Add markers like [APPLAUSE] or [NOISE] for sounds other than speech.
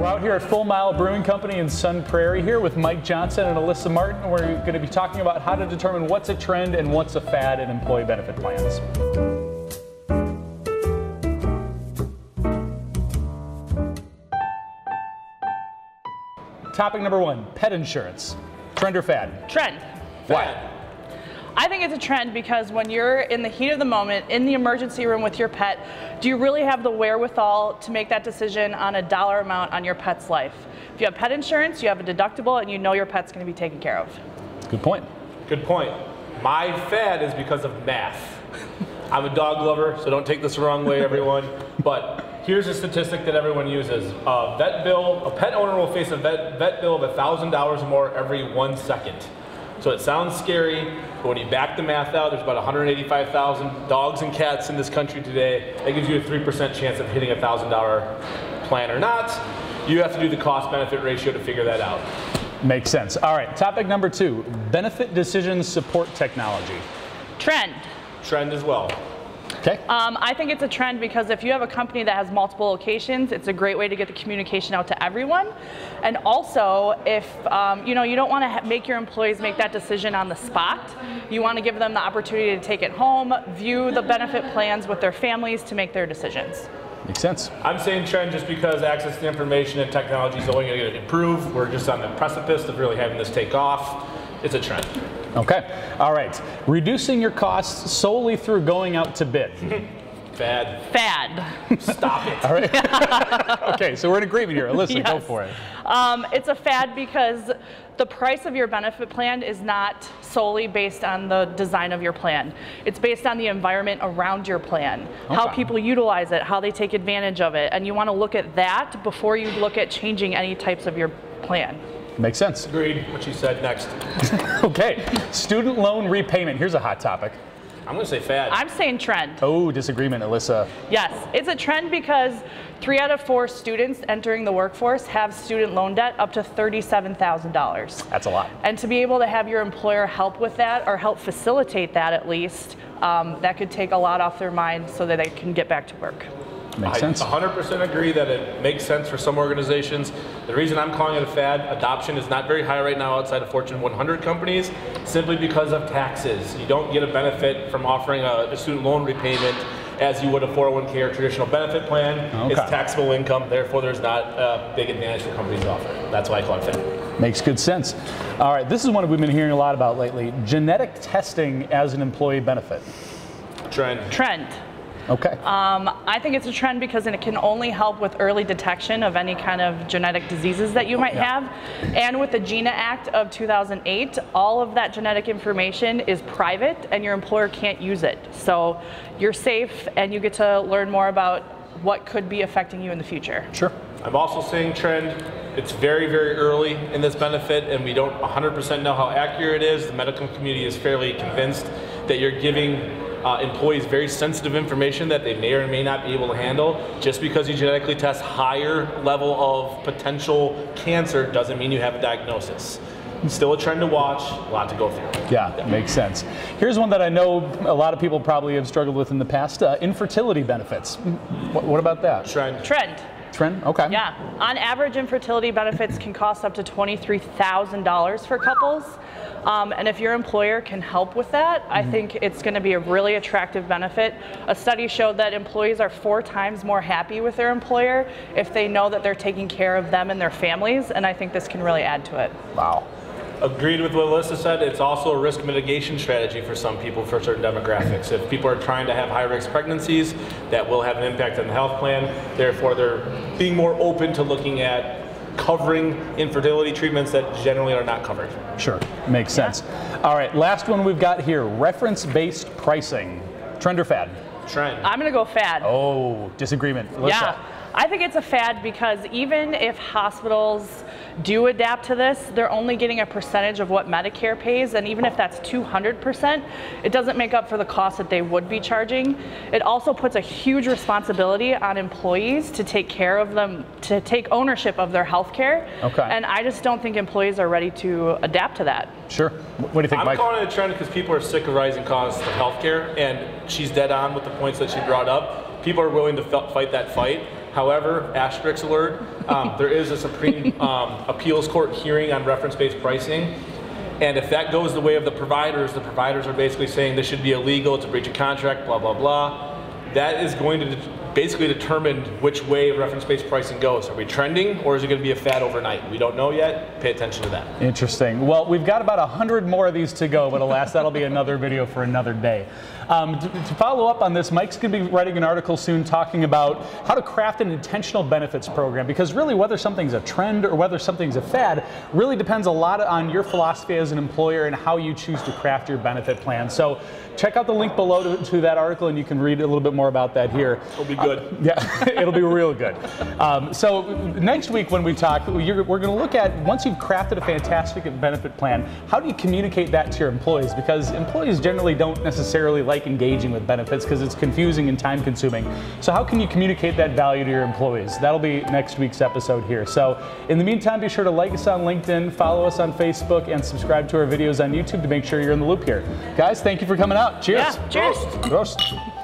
We're out here at Full Mile Brewing Company in Sun Prairie here with Mike Johnson and Alyssa Martin. We're going to be talking about how to determine what's a trend and what's a fad in employee benefit plans. Topic number one, pet insurance. Trend or fad? Trend. Why? I think it's a trend because when you're in the heat of the moment, in the emergency room with your pet, do you really have the wherewithal to make that decision on a dollar amount on your pet's life? If you have pet insurance, you have a deductible, and you know your pet's going to be taken care of. Good point. Good point. My fad is because of math. I'm a dog lover, so don't take this the wrong way, everyone. [LAUGHS] But here's a statistic that everyone uses. A vet bill, a pet owner will face a vet, vet bill of $1,000 or more every one second. So it sounds scary, but when you back the math out, there's about 185,000 dogs and cats in this country today. That gives you a 3% chance of hitting a $1,000 plan or not. You have to do the cost benefit ratio to figure that out. Makes sense. All right, topic number two benefit decision support technology. Trend. Trend as well. Okay. Um, I think it's a trend because if you have a company that has multiple locations, it's a great way to get the communication out to everyone. And also, if um, you know you don't want to ha- make your employees make that decision on the spot, you want to give them the opportunity to take it home, view the benefit plans with their families to make their decisions. Makes sense. I'm saying trend just because access to information and technology is only going to improve. We're just on the precipice of really having this take off. It's a trend. Okay. All right. Reducing your costs solely through going out to bid. [LAUGHS] Bad. Fad. Stop it. [LAUGHS] All right. [LAUGHS] okay, so we're in agreement here. Listen, go for it. Um, it's a fad because the price of your benefit plan is not solely based on the design of your plan. It's based on the environment around your plan, how people utilize it, how they take advantage of it, and you want to look at that before you look at changing any types of your plan. Makes sense. Agreed. What you said next. [LAUGHS] Okay. Student loan repayment. Here's a hot topic. I'm going to say fad. I'm saying trend. Oh, disagreement, Alyssa. Yes, it's a trend because three out of four students entering the workforce have student loan debt up to $37,000. That's a lot. And to be able to have your employer help with that or help facilitate that at least, um, that could take a lot off their mind so that they can get back to work. Makes I sense. 100% agree that it makes sense for some organizations. The reason I'm calling it a fad, adoption is not very high right now outside of Fortune 100 companies, simply because of taxes. You don't get a benefit from offering a, a student loan repayment as you would a 401k or traditional benefit plan. It's taxable income, therefore there's not a big advantage for companies to offer. That's why I call it a fad. Makes good sense. All right, this is one we've been hearing a lot about lately genetic testing as an employee benefit. Trend. Trend. Okay. Um, I think it's a trend because it can only help with early detection of any kind of genetic diseases that you might Yeah. have. And with the GINA Act of 2008, all of that genetic information is private and your employer can't use it. So you're safe and you get to learn more about what could be affecting you in the future. sure. I'm also seeing trend. It's very, very early in this benefit, and we don't 100% know how accurate it is. The medical community is fairly convinced that you're giving uh, employees very sensitive information that they may or may not be able to handle. Just because you genetically test higher level of potential cancer doesn't mean you have a diagnosis. Still a trend to watch, a lot to go through. Yeah, makes sense. Here's one that I know a lot of people probably have struggled with in the past uh, infertility benefits. What, what about that? Trend. Trend. Trend? Okay. Yeah. On average, infertility benefits can cost up to $23,000 for couples. Um, and if your employer can help with that, I think it's going to be a really attractive benefit. A study showed that employees are four times more happy with their employer if they know that they're taking care of them and their families. And I think this can really add to it. Wow. Agreed with what Alyssa said. It's also a risk mitigation strategy for some people for certain demographics. If people are trying to have high risk pregnancies, that will have an impact on the health plan. Therefore, they're being more open to looking at covering infertility treatments that generally are not covered. Sure. Makes sense. All right, last one we've got here reference based pricing. Trend or fad? Trend. I'm going to go fad. Oh, disagreement. Alyssa. Yeah, I think it's a fad because even if hospitals do adapt to this, they're only getting a percentage of what Medicare pays, and even if that's 200%, it doesn't make up for the cost that they would be charging. It also puts a huge responsibility on employees to take care of them, to take ownership of their health care. Okay. And I just don't think employees are ready to adapt to that. Sure. What do you think, I'm Mike? calling it a trend because people are sick of rising costs of healthcare, and she's dead on with the points that she brought up. People are willing to f- fight that fight. However, asterisk alert, um, [LAUGHS] there is a Supreme um, Appeals Court hearing on reference-based pricing. And if that goes the way of the providers, the providers are basically saying this should be illegal, it's a breach of contract, blah, blah, blah. That is going to basically determined which way reference-based pricing goes. Are we trending or is it going to be a fad overnight? We don't know yet. Pay attention to that. Interesting. Well, we've got about 100 more of these to go, but alas, that'll be another video for another day. Um, to, to, follow up on this, Mike's going to be writing an article soon talking about how to craft an intentional benefits program because really whether something's a trend or whether something's a fad really depends a lot on your philosophy as an employer and how you choose to craft your benefit plan. So check out the link below to, to that article and you can read a little bit more about that here. It'll be good. Uh, [LAUGHS] yeah, it'll be real good. Um, so next week when we talk, we're going to look at once you've crafted a fantastic benefit plan, how do you communicate that to your employees? Because employees generally don't necessarily like engaging with benefits because it's confusing and time consuming. So how can you communicate that value to your employees? That'll be next week's episode here. So in the meantime, be sure to like us on LinkedIn, follow us on Facebook, and subscribe to our videos on YouTube to make sure you're in the loop here. Guys, thank you for coming out. Cheers. Yeah, cheers. Prost. Prost.